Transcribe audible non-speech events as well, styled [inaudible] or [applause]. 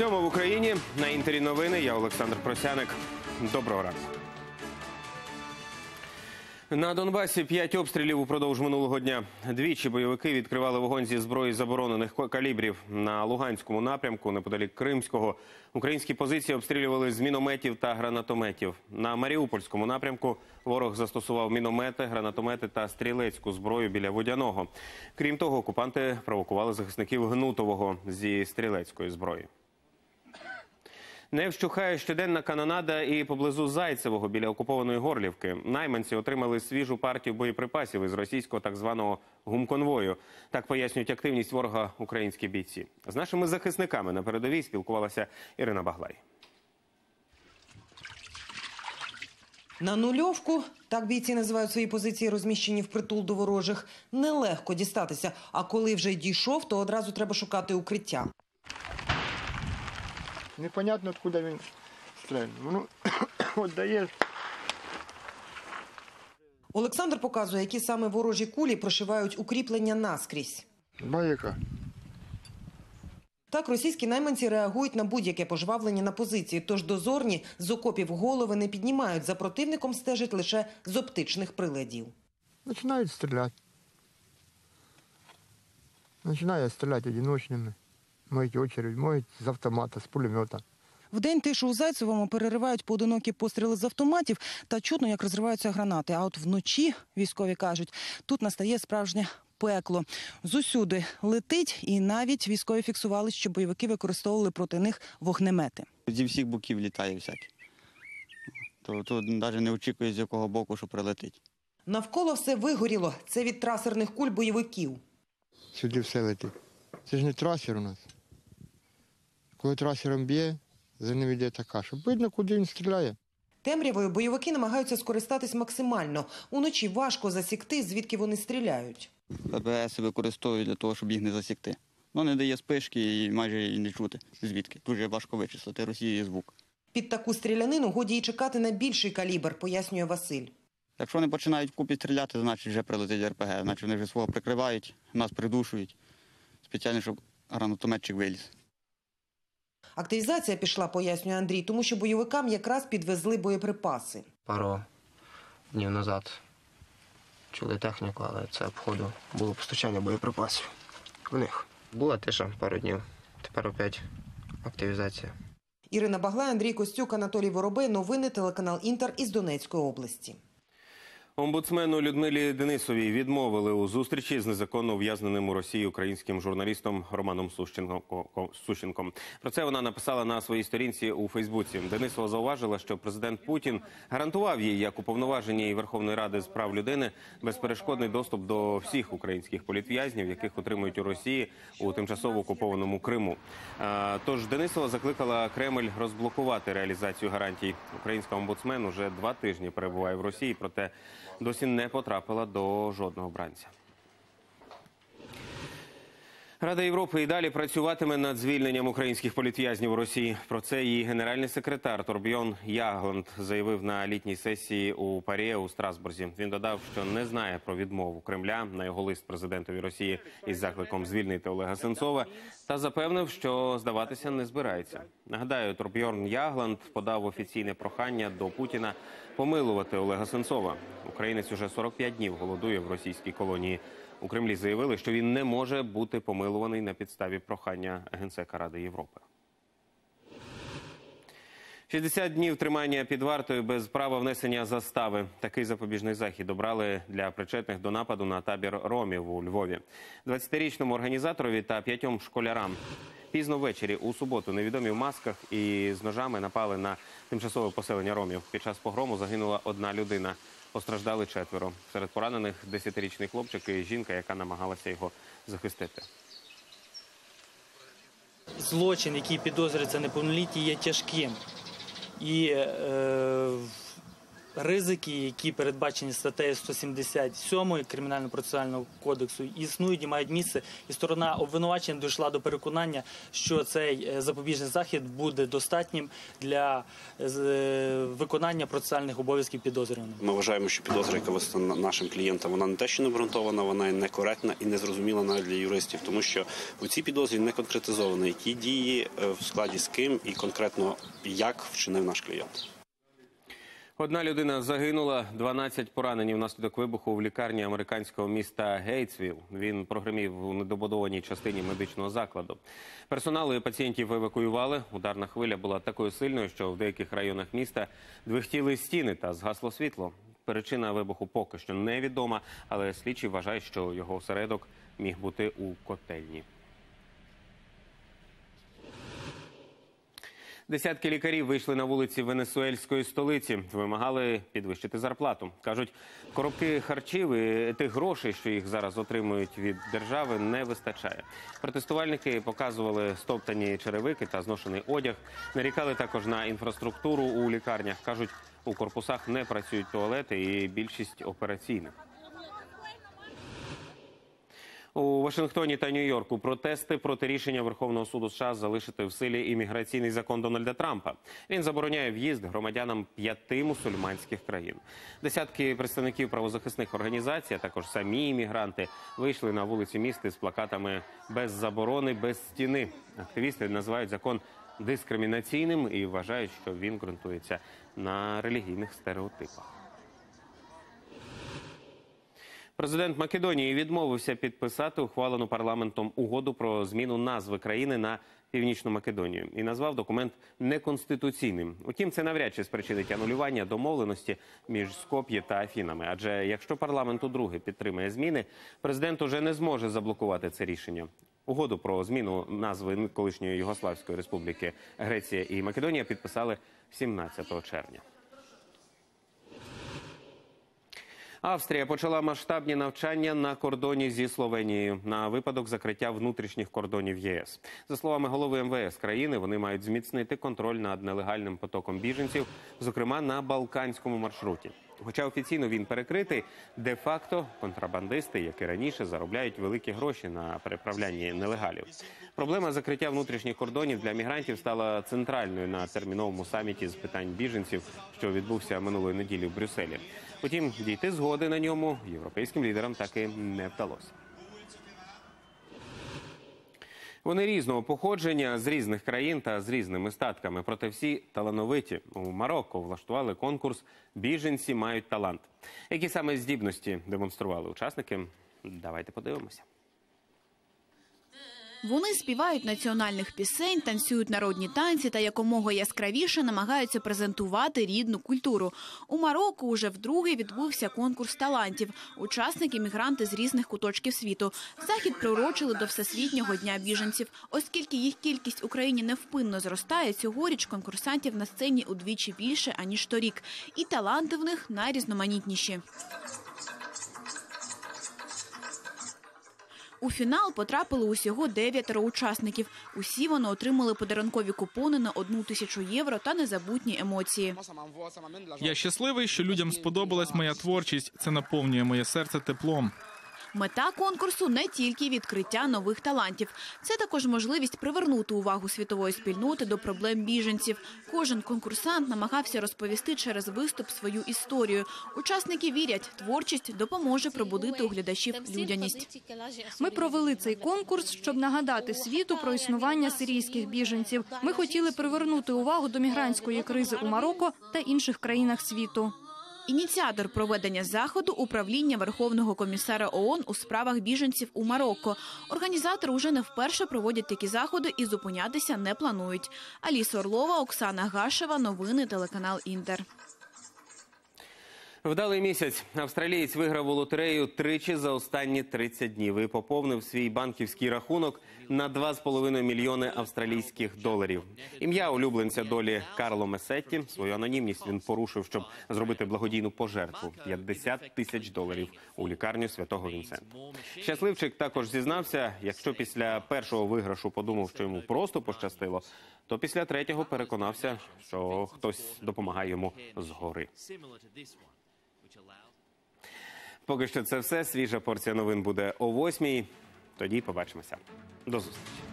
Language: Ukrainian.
Сьома в Україні на інтері новини. Я Олександр Просяник. Доброго ранку. На Донбасі п'ять обстрілів упродовж минулого дня. Двічі бойовики відкривали вогонь зі зброї заборонених калібрів на Луганському напрямку, неподалік Кримського. Українські позиції обстрілювали з мінометів та гранатометів. На Маріупольському напрямку ворог застосував міномети, гранатомети та стрілецьку зброю біля водяного. Крім того, окупанти провокували захисників гнутового зі стрілецької зброї. Не вщухає щоденна канонада і поблизу Зайцевого біля окупованої Горлівки. Найманці отримали свіжу партію боєприпасів із російського так званого гумконвою. Так пояснюють активність ворога українські бійці. З нашими захисниками на передовій спілкувалася Ірина Баглай. На нульовку, так бійці називають свої позиції, розміщені впритул до ворожих, нелегко дістатися. А коли вже дійшов, то одразу треба шукати укриття. Непонятно, откуда він стрельнув. Ну, [coughs] от даєш. Олександр показує, які саме ворожі кулі прошивають укріплення наскрізь. Байка. Так російські найманці реагують на будь-яке пожвавлення на позиції, тож дозорні з окопів голови не піднімають. За противником стежать лише з оптичних приладів. Починають стріляти. Починає стріляти одиночними. Моють очередь, моють з автомата, з пулемета. Вдень тишу у Зайцевому переривають поодинокі постріли з автоматів та чутно, як розриваються гранати. А от вночі, військові кажуть, тут настає справжнє пекло. Зусюди летить, і навіть військові фіксували, що бойовики використовували проти них вогнемети. Зі всіх боків літає всяке. То тут навіть не очікує, з якого боку, що прилетить. Навколо все вигоріло. Це від трасерних куль бойовиків. Сюди все летить. Це ж не трасер у нас. Коли трасером б'є, за ним йде така, щоб видно, куди він стріляє. Темрявою бойовики намагаються скористатись максимально. Уночі важко засікти, звідки вони стріляють. ППС використовують для того, щоб їх не засікти. Ну, не дає спишки і майже і не чути звідки. Дуже важко вичислити Росії звук. Під таку стрілянину годі й чекати на більший калібр, пояснює Василь. Якщо вони починають вкупі стріляти, значить вже прилетить РПГ, значить вони вже свого прикривають, нас придушують. Спеціально, щоб гранатометчик виліз. Активізація пішла, пояснює Андрій, тому що бойовикам якраз підвезли боєприпаси. пару днів назад чули техніку, але це обходу було постачання боєприпасів. В них була тиша пару днів. Тепер опять активізація. Ірина Баглай, Андрій Костюк, Анатолій Воробей. Новини телеканал Інтер із Донецької області. Омбудсмену Людмилі Денисовій відмовили у зустрічі з незаконно ув'язненим у Росії українським журналістом Романом Сущенко- Сущенком. Про це вона написала на своїй сторінці у Фейсбуці. Денисова зауважила, що президент Путін гарантував їй, як уповноваженій Верховної Ради з прав людини, безперешкодний доступ до всіх українських політв'язнів, яких утримують у Росії у тимчасово окупованому Криму. Тож Денисова закликала Кремль розблокувати реалізацію гарантій. Українська омбудсмен уже два тижні перебуває в Росії, проте досі не потрапила до жодного бранця. Рада Європи і далі працюватиме над звільненням українських політв'язнів у Росії. Про це її генеральний секретар Торбьон Ягланд заявив на літній сесії у Парі у Страсбурзі. Він додав, що не знає про відмову Кремля на його лист президентові Росії із закликом звільнити Олега Сенцова та запевнив, що здаватися не збирається. Нагадаю, Торбьорн Ягланд подав офіційне прохання до Путіна помилувати Олега Сенцова. Українець уже 45 днів голодує в російській колонії. У Кремлі заявили, що він не може бути помилуваний на підставі прохання генсека Ради Європи. 60 днів тримання під вартою без права внесення застави. Такий запобіжний захід обрали для причетних до нападу на табір ромів у Львові. 20-річному організаторові та п'ятьом школярам. Пізно ввечері у суботу невідомі в масках і з ножами напали на тимчасове поселення ромів. Під час погрому загинула одна людина. Постраждали четверо. Серед поранених 10-річний хлопчик і жінка, яка намагалася його захистити. злочин, який підозрюється неповнолітній, є тяжким. І е, ризики, які передбачені статтею 177 Кримінально-процесуального кодексу, існують і мають місце, і сторона обвинувачення дійшла до переконання, що цей е, запобіжний захід буде достатнім для е, виконання процесуальних обов'язків підозрюваного. Ми вважаємо, що підозра, яка висунула нашим клієнтам, вона не те, що не обґрунтована, вона є некоректна і незрозуміла навіть для юристів, тому що у цій підозрі не конкретизовано, які дії е, в складі з ким і конкретно як вчинив наш клієнт. Одна людина загинула, 12 поранені внаслідок вибуху в лікарні американського міста Гейтсвіл. Він прогремів у недобудованій частині медичного закладу. Персоналу і пацієнтів евакуювали. Ударна хвиля була такою сильною, що в деяких районах міста двихтіли стіни та згасло світло. Причина вибуху поки що невідома, але слідчі вважають, що його осередок міг бути у котельні. Десятки лікарів вийшли на вулиці венесуельської столиці, вимагали підвищити зарплату. кажуть, коробки харчів і тих грошей, що їх зараз отримують від держави, не вистачає. Протестувальники показували стоптані черевики та зношений одяг. Нарікали також на інфраструктуру у лікарнях. кажуть, у корпусах не працюють туалети і більшість операційних. У Вашингтоні та Нью-Йорку протести проти рішення Верховного суду США залишити в силі імміграційний закон Дональда Трампа. Він забороняє в'їзд громадянам п'яти мусульманських країн. Десятки представників правозахисних організацій, а також самі іммігранти, вийшли на вулиці міста з плакатами без заборони, без стіни. Активісти називають закон дискримінаційним і вважають, що він ґрунтується на релігійних стереотипах. Президент Македонії відмовився підписати ухвалену парламентом угоду про зміну назви країни на Північну Македонію і назвав документ неконституційним. Утім, це навряд чи спричинить анулювання домовленості між Скоп'є та Афінами. Адже якщо парламент удруге підтримає зміни, президент уже не зможе заблокувати це рішення. Угоду про зміну назви колишньої Югославської республіки Греція і Македонія підписали 17 червня. Австрія почала масштабні навчання на кордоні зі Словенією на випадок закриття внутрішніх кордонів ЄС. За словами голови МВС країни, вони мають зміцнити контроль над нелегальним потоком біженців, зокрема на балканському маршруті. Хоча офіційно він перекритий, де-факто контрабандисти, як і раніше, заробляють великі гроші на переправлянні нелегалів. Проблема закриття внутрішніх кордонів для мігрантів стала центральною на терміновому саміті з питань біженців, що відбувся минулої неділі в Брюсселі. Потім дійти згоди на ньому європейським лідерам так і не вдалося. Вони різного походження з різних країн та з різними статками. Проте всі талановиті у Марокко влаштували конкурс Біженці мають талант. Які саме здібності демонстрували учасники? Давайте подивимося. Вони співають національних пісень, танцюють народні танці та якомога яскравіше намагаються презентувати рідну культуру. У Марокко уже вдруге відбувся конкурс талантів. Учасники мігранти з різних куточків світу. Захід приурочили до всесвітнього дня біженців. Оскільки їх кількість в Україні невпинно зростає, цьогоріч конкурсантів на сцені удвічі більше аніж торік, і таланти в них найрізноманітніші. У фінал потрапили усього дев'ятеро учасників. Усі вони отримали подарункові купони на одну тисячу євро та незабутні емоції. Я щасливий, що людям сподобалась моя творчість. Це наповнює моє серце теплом. Мета конкурсу не тільки відкриття нових талантів, це також можливість привернути увагу світової спільноти до проблем біженців. Кожен конкурсант намагався розповісти через виступ свою історію. Учасники вірять, творчість допоможе пробудити у глядачів людяність. Ми провели цей конкурс, щоб нагадати світу про існування сирійських біженців. Ми хотіли привернути увагу до мігрантської кризи у Марокко та інших країнах світу. Ініціатор проведення заходу управління Верховного комісара ООН у справах біженців у Марокко. Організатори уже не вперше проводять такі заходи і зупинятися не планують. Аліса Орлова, Оксана Гашева. Новини телеканал Інтер. Вдалий місяць. Австралієць виграв у лотерею тричі за останні 30 днів і поповнив свій банківський рахунок на 2,5 мільйони австралійських доларів. Ім'я улюбленця долі Карло Месетті. Свою анонімність він порушив, щоб зробити благодійну пожертву 50 тисяч доларів у лікарню святого Вінсента. Щасливчик також зізнався, якщо після першого виграшу подумав, що йому просто пощастило, то після третього переконався, що хтось допомагає йому згори. Поки що це все. Свіжа порція новин буде о восьмій. Тоді побачимося. До зустрічі.